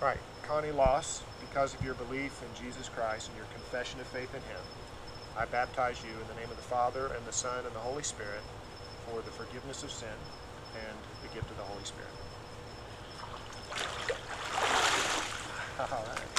Right, Connie Los, because of your belief in Jesus Christ and your confession of faith in Him, I baptize you in the name of the Father and the Son and the Holy Spirit for the forgiveness of sin and the gift of the Holy Spirit. All right.